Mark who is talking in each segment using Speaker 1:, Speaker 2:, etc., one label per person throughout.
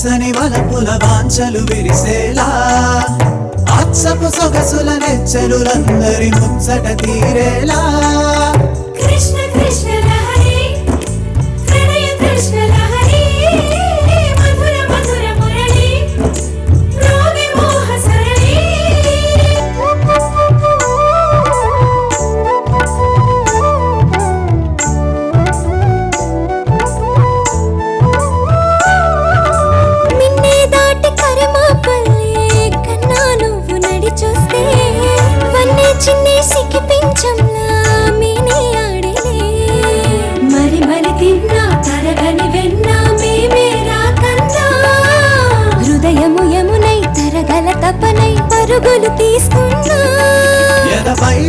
Speaker 1: వెచ్చని వలపుల వాంఛలు విరిసేలా. అచ్చపు సొగసుల నెచ్చలులందరి ముచ్చట తీరేలా.
Speaker 2: కృష్ణ కృష్ణ తీస్తున్నా.
Speaker 1: ఎదపై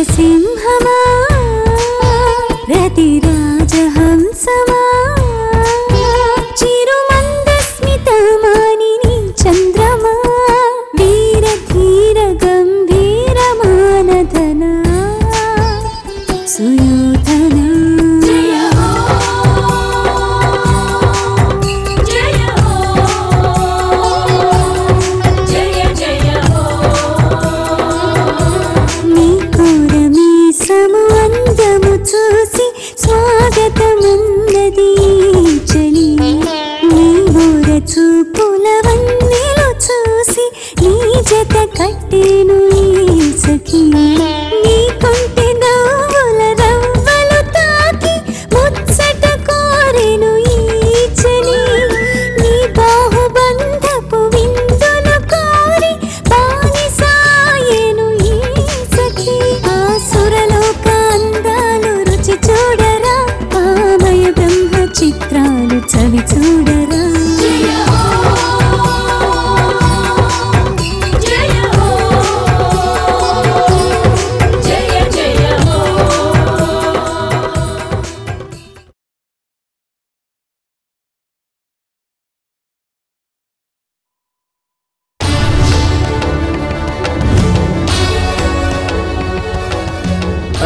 Speaker 2: ඇසින් కట్టెను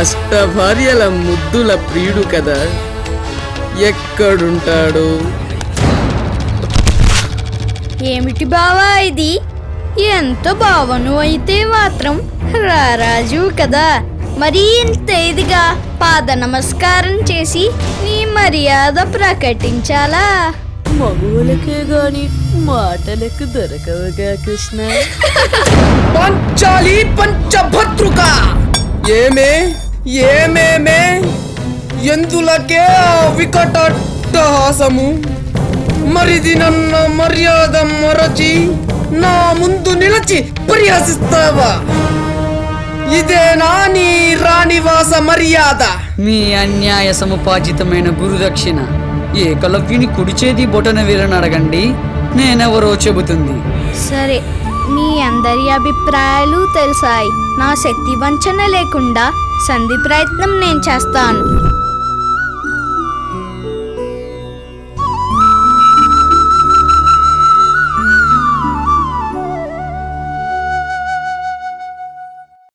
Speaker 3: అష్టభార్యల ముద్దుల ప్రియుడు కదా. ఎక్కడుంటాడు?
Speaker 4: ఏమిటి బావా ఇది? ఎంత బావను అయితే మాత్రం రారాజు కదా. మరి ఇంత ఇదిగా పాద నమస్కారం చేసి నీ మర్యాద ప్రకటించాలా?
Speaker 5: మగువులకే గాని మాటలకు దొరకవుగా కృష్ణ.
Speaker 3: పంచాలి పంచభద్రుక. ఏమే? ఏమేమే? ఎందులకే వికటట్టహాసము మరిది నన్న మర్యాద మరచి నా ముందు నిలచి పరిహసిస్తావా? ఇదేనా నీ రాణివాస మర్యాద.
Speaker 6: మీ అన్యాయ సముపార్జితమైన గురుదక్షిణ ఏకలవ్యుని కుడిచేది బొటన వీరని అడగండి నేనెవరో చెబుతుంది.
Speaker 4: సరే మీ అందరి అభిప్రాయాలు తెలిసాయి. నా శక్తి వంచన లేకుండా సంధి ప్రయత్నం నేను చేస్తాను.